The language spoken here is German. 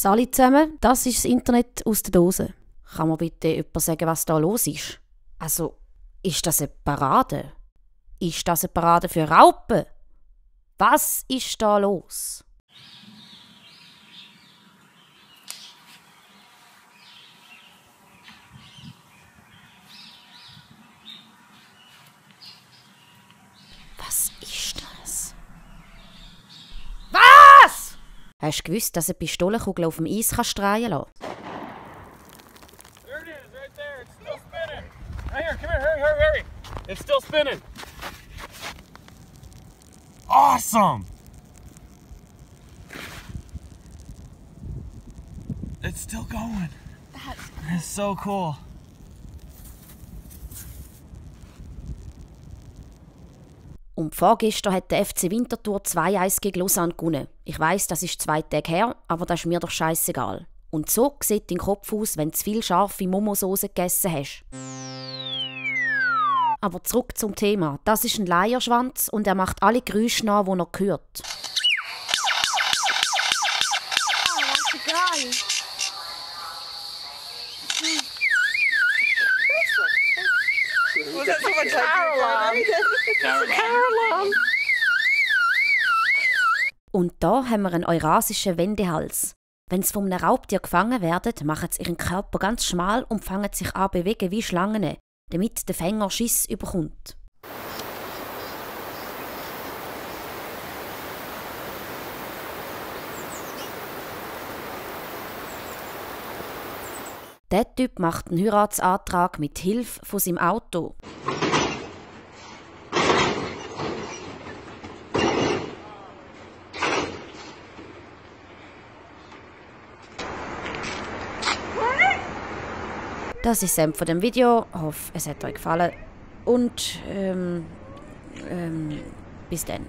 Sali zusammen, das ist das Internet aus der Dose. Kann mir bitte jemand sagen, was da los ist? Also, ist das eine Parade? Ist das eine Parade für Raupen? Was ist da los? Was ist das? Was? Hast du gewusst, dass eine Pistolenkugel auf dem Eis kann strahlen kann? There it is, right there. It's still spinning. Right here, come here, hurry, hurry, hurry. It's still spinning. Awesome! It's still going. That's it's so cool. Und vorgestern hat der FC Winterthur 2-1 gegen Lausanne gewonnen. Ich weiss, das ist zwei Tage her, aber das ist mir doch scheißegal. Und so sieht dein Kopf aus, wenn du viel scharfe Momosauce gegessen hast. Aber zurück zum Thema. Das ist ein Leierschwanz und er macht alle Geräusche nach, die er hört. geil. Was that someone Caroline? Und da haben wir einen eurasischen Wendehals. Wenn sie von einem Raubtier gefangen werden, machen sie ihren Körper ganz schmal und fangen sich an zu bewegen wie Schlangen, damit der Fänger Schiss überkommt. Der Typ macht einen Heiratsantrag mit Hilfe von seinem Auto. Das ist es von dem Video. Ich hoffe, es hat euch gefallen. Und ähm, ähm, bis dann.